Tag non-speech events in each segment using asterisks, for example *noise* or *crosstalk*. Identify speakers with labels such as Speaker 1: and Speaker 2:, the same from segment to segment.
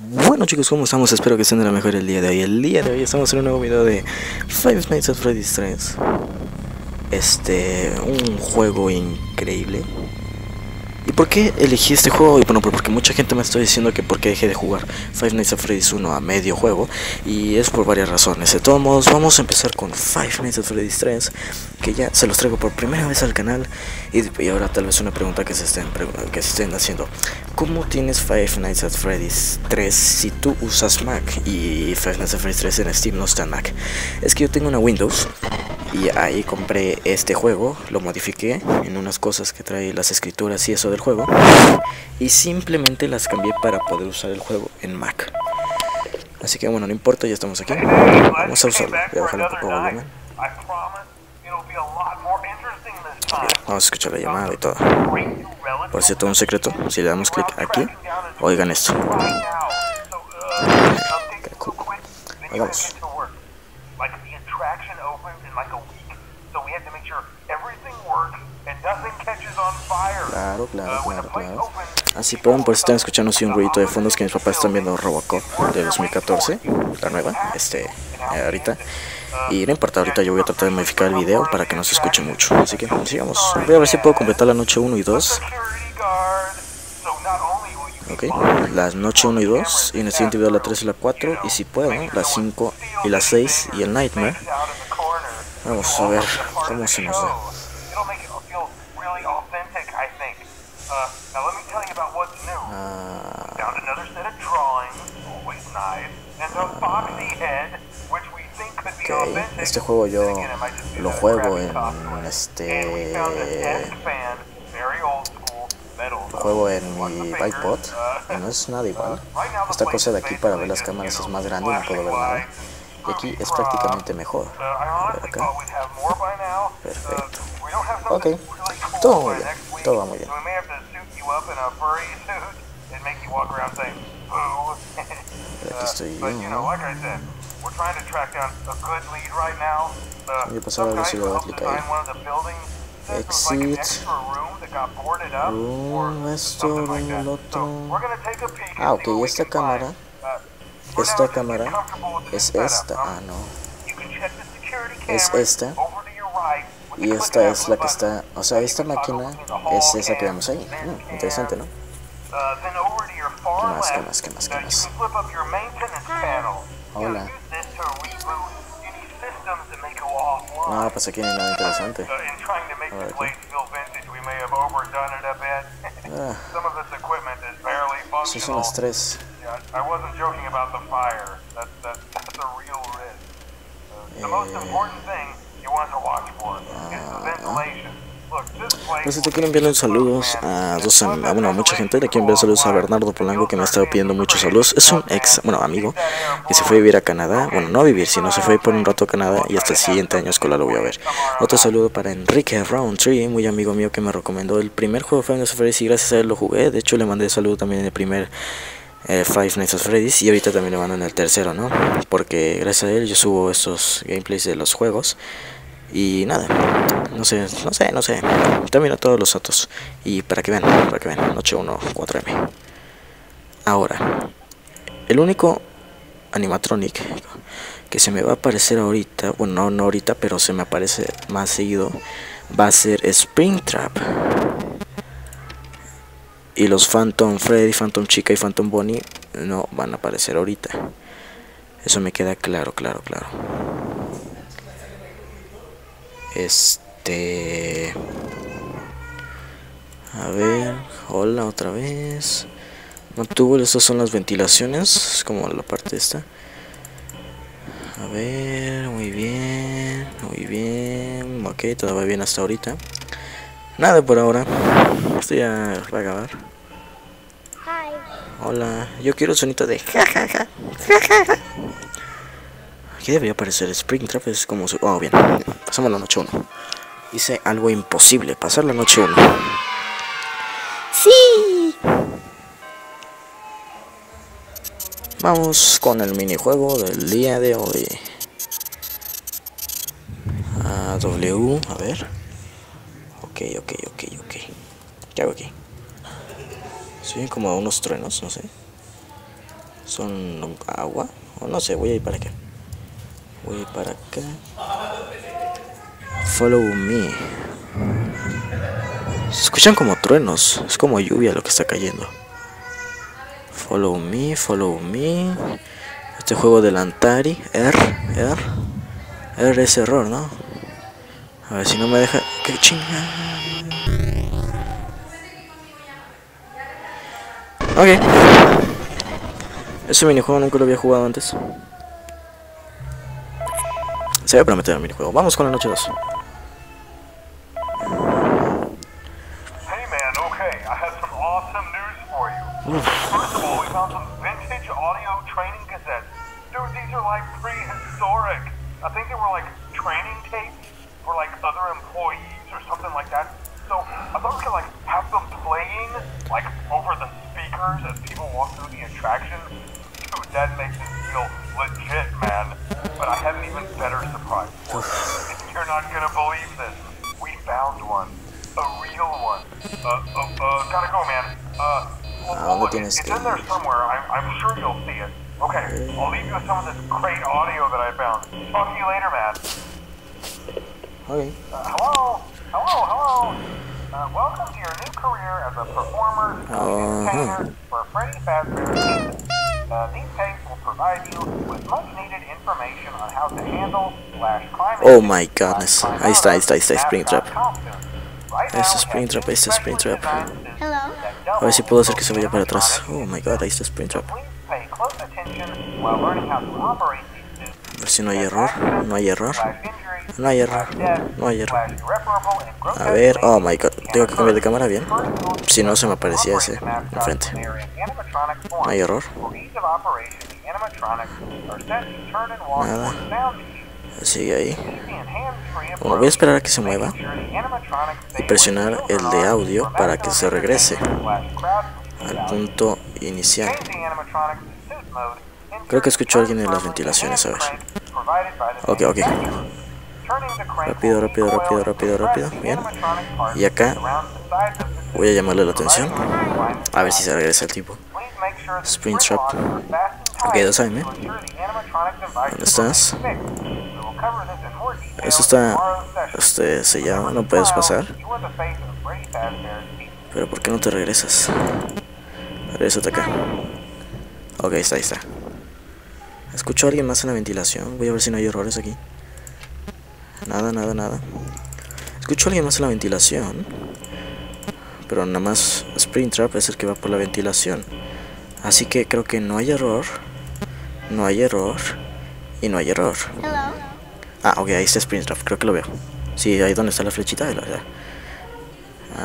Speaker 1: Bueno chicos, ¿cómo estamos? Espero que estén de la mejor el día de hoy. El día de hoy estamos en un nuevo video de Five Nights at Freddy's 3. Este, un juego increíble. ¿Y por qué elegí este juego? Y bueno, pues porque mucha gente me está diciendo que por qué dejé de jugar Five Nights at Freddy's 1 a medio juego. Y es por varias razones. De todos modos, vamos a empezar con Five Nights at Freddy's 3. Que ya se los traigo por primera vez al canal. Y, y ahora tal vez una pregunta que se, estén, que se estén haciendo. ¿Cómo tienes Five Nights at Freddy's 3 si tú usas Mac? Y Five Nights at Freddy's 3 en Steam no está en Mac. Es que yo tengo una Windows y ahí compré este juego, lo modifiqué en unas cosas que trae las escrituras y eso del juego y simplemente las cambié para poder usar el juego en Mac. Así que bueno, no importa, ya estamos aquí. Vamos a usarlo. Voy a bajarle un poco el volumen. Vamos a escuchar la llamada y todo. Por cierto, un secreto, si le damos clic aquí, oigan esto. Vamos. Claro, claro, claro, claro. Así pueden, pues están escuchando así un ruido de fondos que mis papás están viendo Robocop de 2014, la nueva, este, eh, ahorita. Y no importa, ahorita yo voy a tratar de modificar el video para que no se escuche mucho. Así que sigamos. Voy a ver si puedo completar la noche 1 y 2. Ok, la noche 1 y 2. Y en el siguiente video la 3 y la 4. Y si puedo, la 5 y la 6 y el Nightmare. Vamos a ver cómo se nos da. Este juego yo lo juego en este lo juego en mi iPod y no es nada igual. Esta cosa de aquí para ver las cámaras es más grande y no puedo ver nada. Y aquí es prácticamente mejor. A ver acá. Perfecto. Ok. Todo muy bien. Todo va muy bien. Aquí estoy yo. Voy a pasar a ver si lo voy a aplicar ahí. Exit. Room, esto, room, el otro. Ah, ok, esta cámara. Esta cámara es esta. Ah, no. Es esta. Y esta es la que está. O sea, esta máquina es esa que vemos ahí. Mm, interesante, ¿no? ¿Qué más, qué más, qué más, qué más? Hola. No, pues aquí no hay nada interesante. A ver aquí. *laughs* Ah. *laughs* Eso son las tres. Pues te quiero enviar saludos a dos a, bueno, a mucha gente, le quiero enviar saludos a Bernardo Polanco que me ha estado pidiendo muchos saludos. Es un ex, bueno, amigo que se fue a vivir a Canadá, bueno, no a vivir, sino se fue por un rato a Canadá y hasta el siguiente año escolar lo voy a ver. Otro saludo para Enrique Roundtree, muy amigo mío que me recomendó el primer juego Five Nights at Freddy's y gracias a él lo jugué. De hecho, le mandé saludo también en el primer eh, Five Nights at Freddy's y ahorita también le mando en el tercero, ¿no? Porque gracias a él yo subo estos gameplays de los juegos. Y nada, no sé, no sé, no sé. Termino todos los datos. Y para que vean, para que vean, noche 1, 4M. Ahora, el único animatronic que se me va a aparecer ahorita, bueno, no, no ahorita, pero se me aparece más seguido, va a ser Springtrap. Y los Phantom Freddy, Phantom Chica y Phantom Bonnie no van a aparecer ahorita. Eso me queda claro, claro, claro. Este... A ver, hola otra vez. No tuvo, estas son las ventilaciones, como la parte esta. A ver, muy bien, muy bien. Ok, todo va bien hasta ahorita. Nada por ahora. Esto ya va a acabar. Hola, yo quiero el sonido de jajaja. Aquí debería aparecer Springtrap, es como su... Oh, bien, pasamos la noche 1 Hice algo imposible, pasar la noche 1 ¡Sí! Vamos con el minijuego del día de hoy A W, a ver Ok, ok, ok, ok ¿Qué hago aquí? Sí, como unos truenos, no sé Son agua. O no sé, voy a ir para acá. Voy a ir para acá. Follow me. Se escuchan como truenos. Es como lluvia lo que está cayendo. Follow me, follow me. Este juego del Antari. R, R. R es error, ¿no? A ver si no me deja. ¡Qué chingada! Ok. Ese minijuego nunca lo había jugado antes. Se ve prometer el minijuego. Vamos con la noche 2.
Speaker 2: First of all, we found some vintage audio training cassettes. Dude, these are like prehistoric. I think they were like training tapes for like other employees or something like that. So I thought we could like have them playing like over the speakers as people walk through the attraction. Dude, that makes it feel legit, man. But I have an even better surprise for you. You're not gonna believe this. We found one. A real one. Uh, uh, uh, gotta go, man. Uh,
Speaker 1: ¿dónde
Speaker 2: look,
Speaker 1: tienes
Speaker 2: it's in there somewhere. I'm, I'm sure you'll see it. Okay, I'll leave you with some of this great audio that I found. Talk to you later, man.
Speaker 1: Ok.
Speaker 2: Uh, hello? Hello, hello? Uh, welcome to your new career as a performer
Speaker 1: Uh-huh.
Speaker 2: for Freddy Fazbear's uh, These tapes will provide you with much needed information on how to handle slash climb
Speaker 1: Oh my goodness.
Speaker 2: climb
Speaker 1: Ahí está, ahí
Speaker 2: out
Speaker 1: está, ahí está,
Speaker 2: of
Speaker 1: Springtrap.
Speaker 2: mascot costumes. Right
Speaker 1: Ahí está
Speaker 2: now, specially designed suits
Speaker 3: Hello?
Speaker 2: that
Speaker 1: A ver si puedo hacer que se vaya para atrás. Oh my god, ahí está
Speaker 2: these suits.
Speaker 1: A ver si no hay error. No hay error. No hay error. No hay error. A ver, oh my god. Tengo que cambiar de cámara bien. Si no, se me aparecía ese enfrente. No hay error. Nada. Sigue ahí. Bueno, voy a esperar a que se mueva y presionar el de audio para que se regrese al punto inicial. Creo que escucho a alguien en las ventilaciones, a ver. Ok, ok. Rápido, rápido, rápido, rápido, rápido. Bien. Y acá voy a llamarle la atención. A ver si se regresa el tipo.
Speaker 2: Are fastened
Speaker 1: Ok,
Speaker 2: animatronic devices
Speaker 1: ¿Dónde estás? Eso está este, sellado, no puedes pasar. Pero ¿por qué no te regresas? Regrésate acá. Ok, está, ahí está. Escucho a alguien más en la ventilación. Voy a ver si no hay errores aquí. Nada, nada, nada. Escucho a alguien más en la ventilación. Pero nada más Springtrap es el que va por la ventilación. Así que creo que no hay error. No hay error. Y no hay error.
Speaker 3: Hello?
Speaker 1: Ah, ok, ahí está Springtrap, creo que lo veo. Sí, ahí donde está la flechita. ahí lo- ya.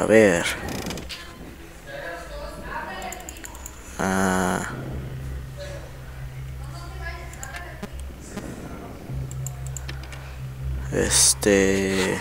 Speaker 1: A ver. Ah. Este.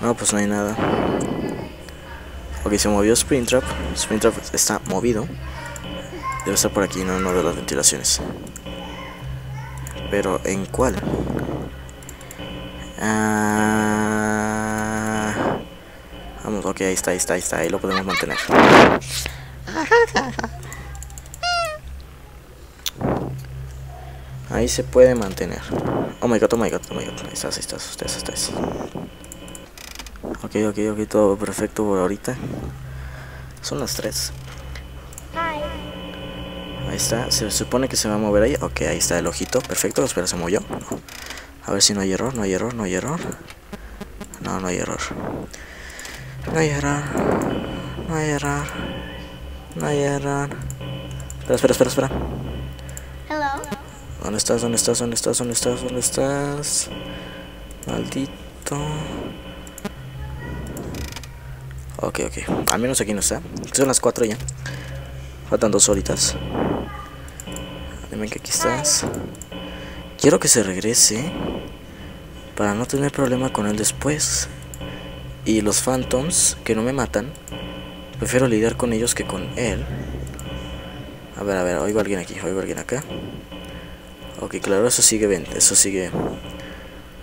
Speaker 1: No, pues no hay nada. Ok, se movió Springtrap. Springtrap está movido. Debe estar por aquí, no en de las ventilaciones. Pero ¿en cuál? Ahí está, ahí está, ahí está, ahí lo podemos mantener. Ahí se puede mantener. Oh my god, oh my god, oh my god. Ahí estás, ahí estás, ustedes, ustedes. Ok, ok, ok, todo perfecto por ahorita. Son las 3.
Speaker 3: Hi.
Speaker 1: Ahí está, se supone que se va a mover ahí. Ok, ahí está el ojito, perfecto, espera, se movió. A ver si no hay error, no hay error, no hay error. No, no hay error. No hay error. No hay error. No hay error. Espera, espera, espera, espera.
Speaker 3: Hello?
Speaker 1: ¿Dónde estás? ¿Dónde estás? ¿Dónde estás? ¿Dónde estás? ¿Dónde estás? Maldito. Ok, ok. Al menos aquí no está. Son las 4 ya. Faltan dos horitas. Dime que aquí estás. Quiero que se regrese. Para no tener problema con él después. Y los phantoms que no me matan. Prefiero lidiar con ellos que con él. A ver, a ver, oigo a alguien aquí, oigo a alguien acá. Ok, claro, eso sigue bien, eso sigue.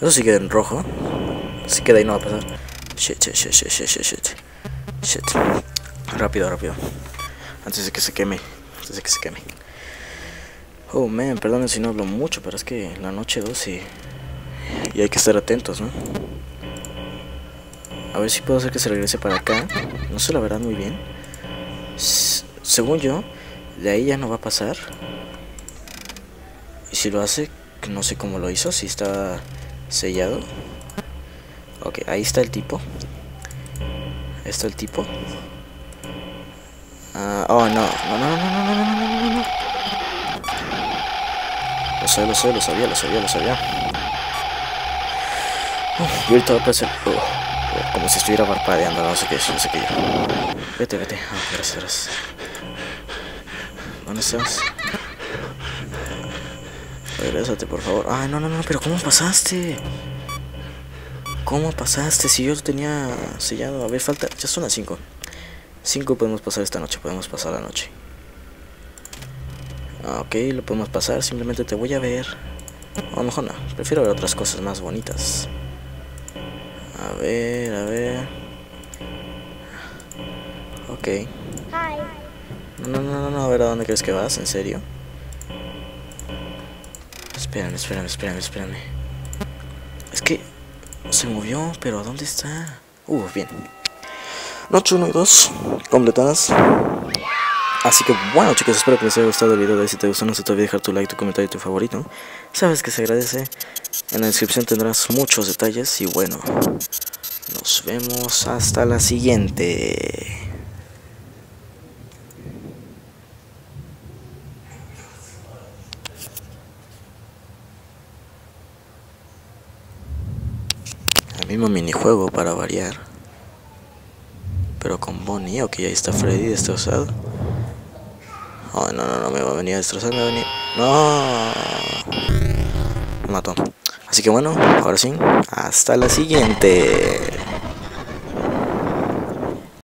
Speaker 1: Eso sigue en rojo. Así que de ahí no va a pasar. Shit, shit, shit, shit, shit, shit, shit. Rápido, rápido. Antes de que se queme. Antes de que se queme. Oh man, perdonen si no hablo mucho, pero es que la noche 12 y hay que estar atentos, ¿no? A ver si puedo hacer que se regrese para acá. No sé la verdad muy bien. S según yo, de ahí ya no va a pasar. Y si lo hace, no sé cómo lo hizo, si está sellado. Ok, ahí está el tipo. Ahí está el tipo. Uh, oh, no. No, no, no, no, no, no, no, no. no, no. Lo sé, lo sé, lo sabía, lo sabía, lo sabía. Uf, y ahorita va a aparecer... Oh como si estuviera parpadeando, no sé qué, no sé qué yo. Vete, vete. Ah, gracias, gracias. ¿Dónde estás? Regrésate, por favor. Ay, no, no, no, pero ¿cómo pasaste? ¿Cómo pasaste? Si yo tenía sellado. A ver, falta. Ya son las 5. 5 podemos pasar esta noche. Podemos pasar la noche. Ah, ok, lo podemos pasar. Simplemente te voy a ver. O a lo mejor no. Prefiero ver otras cosas más bonitas. A ver, a ver. Ok. No, no, no, no, a ver a dónde crees que vas, en serio. Espérame, espérame, espérame, espérame. Es que se movió, pero ¿a dónde está? Uh, bien. Noche 1 y 2 completadas. Así que bueno chicos, espero que les haya gustado el video de si te gustó no se te olvide dejar tu like, tu comentario y tu favorito. Sabes que se agradece. En la descripción tendrás muchos detalles y bueno, nos vemos hasta la siguiente. El mismo minijuego para variar. Pero con Bonnie, ok, ahí está Freddy destrozado. Oh, no, no, no, me va a venir a destrozar, me va a venir. No. Me mató. Así que bueno, ahora sí, hasta la siguiente.